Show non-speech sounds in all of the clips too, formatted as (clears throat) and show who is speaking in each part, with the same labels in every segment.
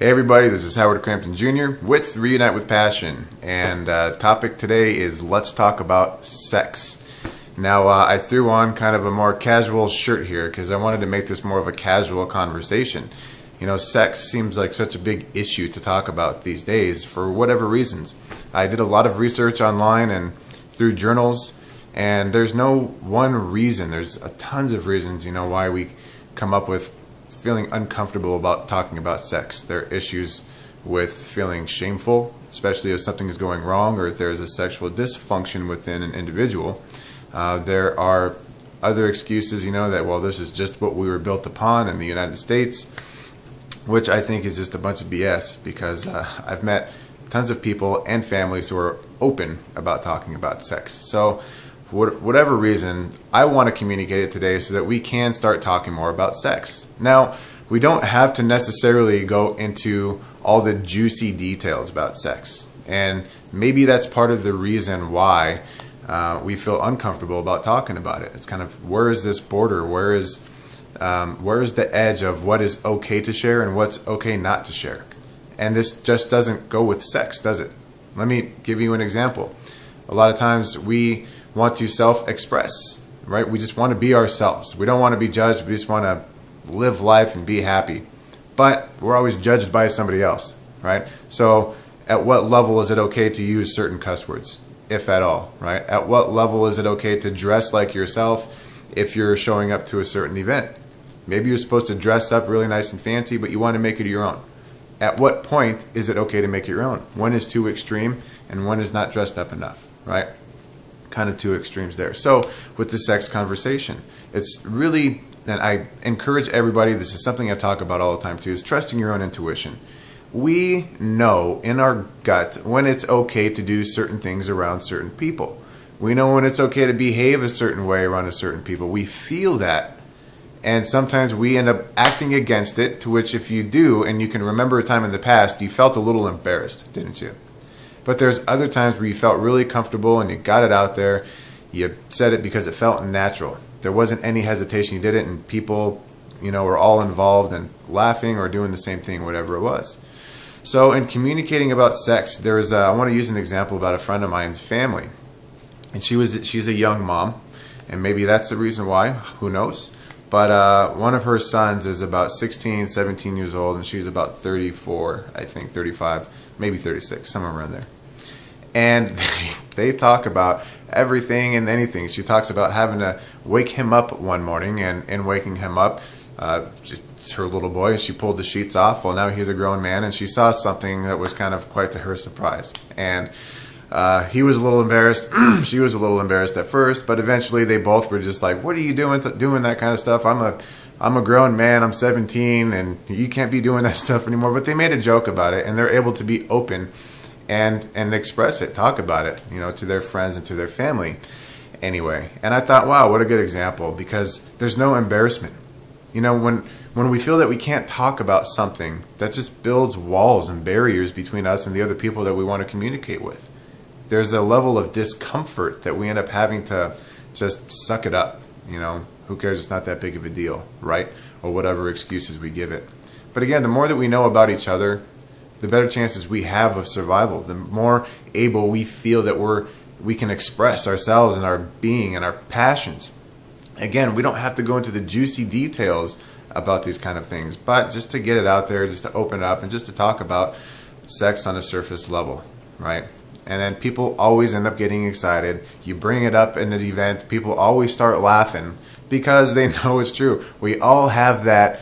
Speaker 1: Hey everybody, this is Howard Crampton Jr. with Reunite with Passion, and uh, topic today is let's talk about sex. Now uh, I threw on kind of a more casual shirt here because I wanted to make this more of a casual conversation. You know, sex seems like such a big issue to talk about these days for whatever reasons. I did a lot of research online and through journals, and there's no one reason. There's a tons of reasons, you know, why we come up with feeling uncomfortable about talking about sex. There are issues with feeling shameful, especially if something is going wrong or if there's a sexual dysfunction within an individual. Uh, there are other excuses, you know, that, well, this is just what we were built upon in the United States, which I think is just a bunch of BS because uh, I've met tons of people and families who are open about talking about sex. So, for whatever reason, I want to communicate it today so that we can start talking more about sex. Now, we don't have to necessarily go into all the juicy details about sex. And maybe that's part of the reason why uh, we feel uncomfortable about talking about it. It's kind of where is this border? Where is um, where is the edge of what is okay to share and what's okay not to share? And this just doesn't go with sex, does it? Let me give you an example. A lot of times we want to self-express, right? We just want to be ourselves. We don't want to be judged. We just want to live life and be happy. But we're always judged by somebody else, right? So at what level is it okay to use certain cuss words, if at all, right? At what level is it okay to dress like yourself if you're showing up to a certain event? Maybe you're supposed to dress up really nice and fancy, but you want to make it your own. At what point is it okay to make it your own? One is too extreme and one is not dressed up enough, right? Kind of two extremes there. So with the sex conversation, it's really, and I encourage everybody, this is something I talk about all the time too, is trusting your own intuition. We know in our gut when it's okay to do certain things around certain people. We know when it's okay to behave a certain way around a certain people. We feel that. And sometimes we end up acting against it, to which if you do, and you can remember a time in the past, you felt a little embarrassed, didn't you? But there's other times where you felt really comfortable and you got it out there. You said it because it felt natural. There wasn't any hesitation. You did it, and people, you know, were all involved and laughing or doing the same thing, whatever it was. So, in communicating about sex, there was. A, I want to use an example about a friend of mine's family, and she was she's a young mom, and maybe that's the reason why. Who knows? But uh, one of her sons is about 16, 17 years old, and she's about 34, I think, 35 maybe 36, somewhere around there. And (laughs) they, they talk about everything and anything. She talks about having to wake him up one morning and, and waking him up. Uh, her little boy, she pulled the sheets off. Well, now he's a grown man, and she saw something that was kind of quite to her surprise. And uh, he was a little embarrassed. (clears throat) she was a little embarrassed at first, but eventually they both were just like, "What are you doing? doing that kind of stuff? I'm a I'm a grown man, I'm 17, and you can't be doing that (laughs) stuff anymore. But they made a joke about it, and they're able to be open and and express it, talk about it, you know, to their friends and to their family. Anyway, and I thought, wow, what a good example because there's no embarrassment. You know, when when we feel that we can't talk about something, that just builds walls and barriers between us and the other people that we want to communicate with. There's a level of discomfort that we end up having to just suck it up, you know, who cares? It's not that big of a deal, right? Or whatever excuses we give it. But again, the more that we know about each other, the better chances we have of survival. The more able we feel that we're we can express ourselves and our being and our passions. Again, we don't have to go into the juicy details about these kind of things, but just to get it out there, just to open up and just to talk about sex on a surface level, right? And then people always end up getting excited. You bring it up in an event, people always start laughing because they (laughs) know it's true. We all have that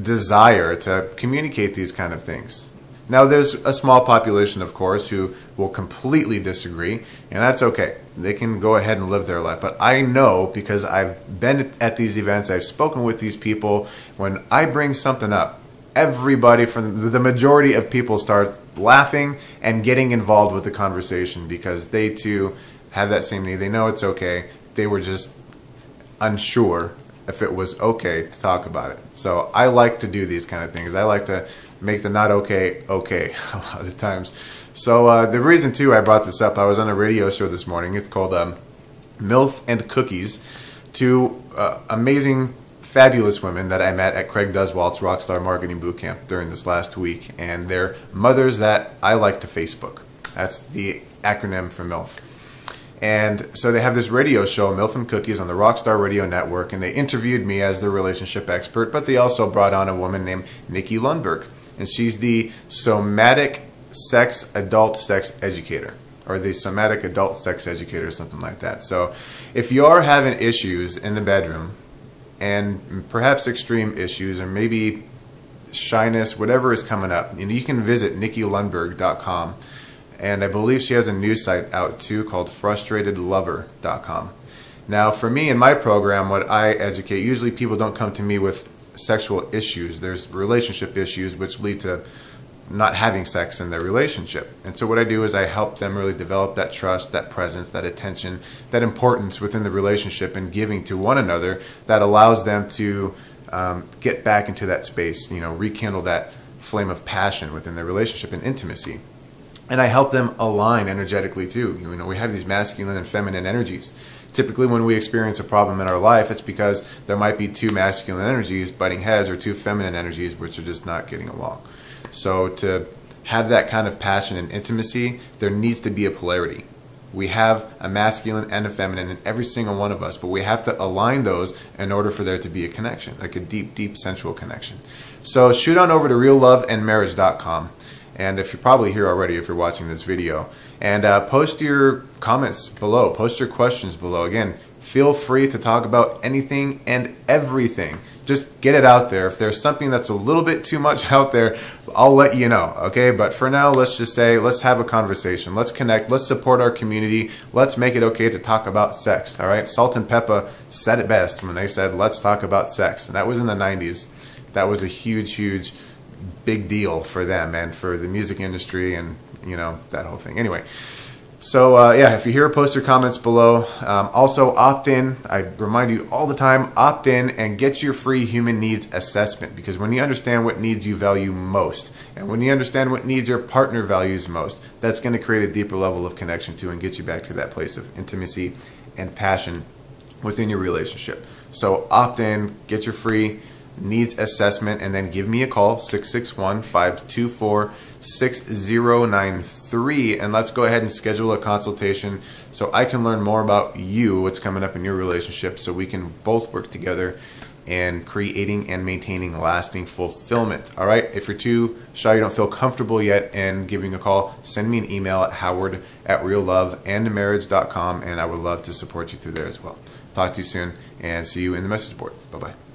Speaker 1: desire to communicate these kind of things. Now, there's a small population, of course, who will completely disagree, and that's okay. They can go ahead and live their life. But I know because I've been at these events, I've spoken with these people, when I bring something up, everybody from the majority of people start laughing and getting involved with the conversation because they too have that same need. They know it's okay. They were just unsure if it was okay to talk about it. So I like to do these kind of things. I like to make the not okay okay (laughs) a lot of times. So uh, the reason too I brought this up, I was on a radio show this morning. It's called um, MILF and Cookies. Two uh, amazing fabulous women that I met at Craig Duswalt's Rockstar Marketing Bootcamp during this last week, and they're mothers that I like to Facebook. That's the acronym for MILF. And so they have this radio show, MILF and Cookies, on the Rockstar Radio Network, and they interviewed me as the relationship expert, but they also brought on a woman named Nikki Lundberg, and she's the somatic sex adult sex educator or the somatic adult sex educator or something like that. So if you are having issues in the bedroom and perhaps extreme issues or maybe shyness, whatever is coming up, you can visit nikkilundberg.com and I believe she has a news site out too called frustratedlover.com. Now, for me in my program, what I educate, usually people don't come to me with sexual issues. There's relationship issues which lead to not having sex in their relationship. And so what I do is I help them really develop that trust, that presence, that attention, that importance within the relationship and giving to one another that allows them to um, get back into that space, you know, rekindle that flame of passion within their relationship and intimacy and I help them align energetically too. You know, we have these masculine and feminine energies. Typically, when we experience a problem in our life, it's because there might be two masculine energies butting heads or two feminine energies which are just not getting along. So, to have that kind of passion and intimacy, there needs to be a polarity. We have a masculine and a feminine in every single one of us, but we have to align those in order for there to be a connection, like a deep, deep sensual connection. So shoot on over to realloveandmarriage.com and if you're probably here already if you're watching this video and uh, post your comments below post your questions below again feel free to talk about anything and everything just get it out there. If there's something that's a little bit too much (laughs) out there I'll let you know okay? But for now let's just say let's have a conversation. Let's connect. Let's support our community. Let's make it okay to talk about sex all right? Salt-N-Pepa said it best when they said let's talk about sex. And that was in the 90s that was a huge huge big deal for them and for the music industry and you know that whole thing. Anyway, so uh, yeah, if you hear, post your comments below. Um, also, opt in. I remind you all the time: opt in and get your free human needs assessment. Because when you understand what needs you value most, and when you understand what needs your partner values most, that's going to create a deeper level of connection to and get you back to that place of intimacy and passion within your relationship. So opt in, get your free needs assessment and then give me a call 661-524-6093 and let's go ahead and schedule a consultation so I can learn more about you what's coming up in your relationship so we can both work together and creating and maintaining lasting fulfillment. All right, if you're too shy, you don't feel comfortable yet in giving a call, send me an email at howard at realloveandmarriage.com and I would love to support you through there as well. Talk to you soon and see you in the message board. Bye bye.